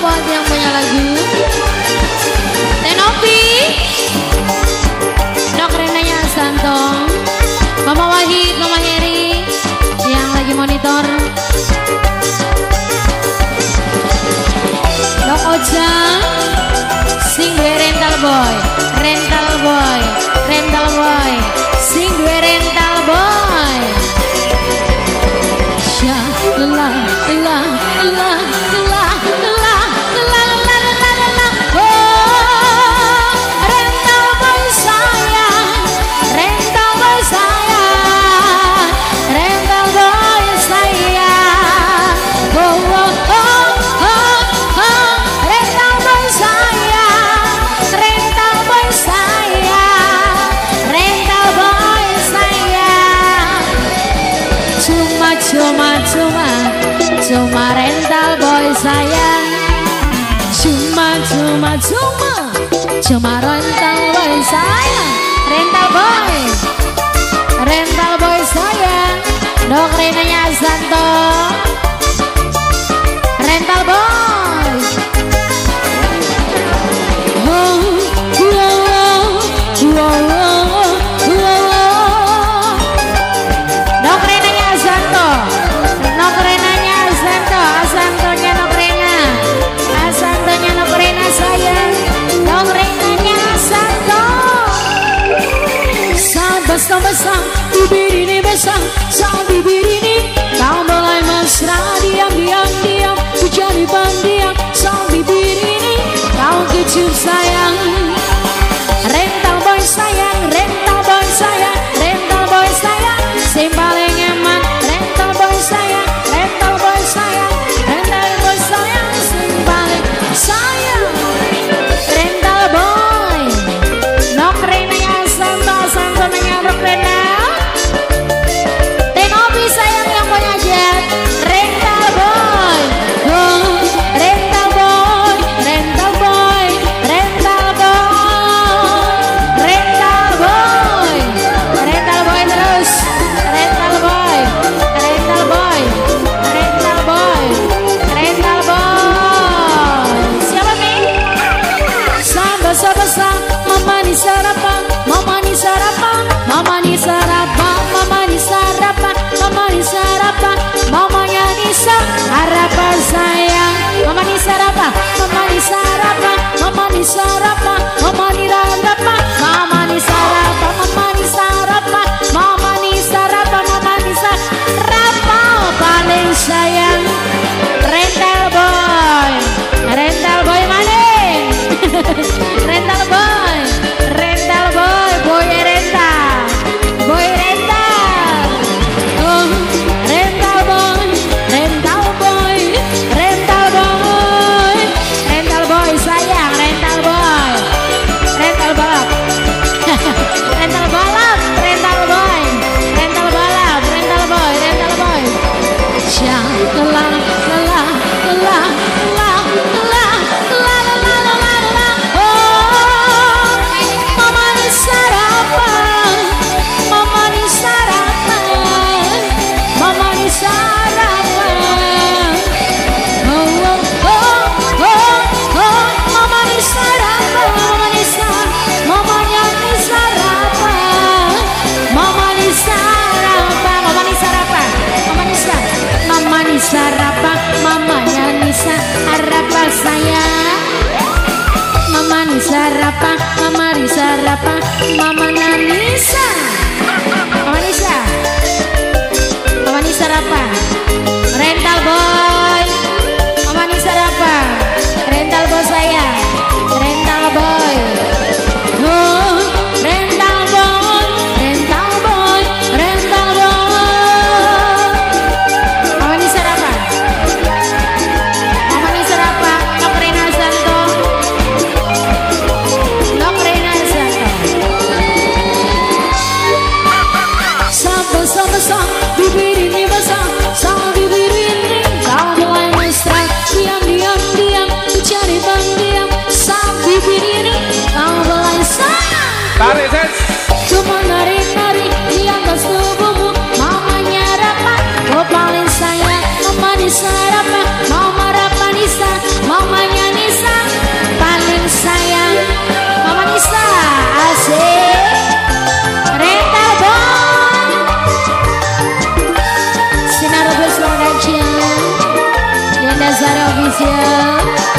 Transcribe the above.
buat yang punya lagu. Tenopi. Dok Renanya Santong Mama Wahid, Mama Heri Yang lagi monitor. Dok Ojang Sing Rental Boy. Rental cuma cuma rental boy saya rental boy. Rental boy saya dok renanya Santo. besar, bibir ini besar, sang bibir ini kau mulai mesra diam sarapa Mamari sarapa Mama Nanisa. Mama Nisa. Mama Nisa rapa Rental boy Tarik, Sens. Cuma narik-narik di atas tubuhmu, mau menyerapah. Kau paling sayang, mama Rapa Mau marah Nisa, mamanya Nisa. Paling sayang, mama Nisa. Asik. Rental boy. Sinar Rubus Rodacia. Linda Zara Official.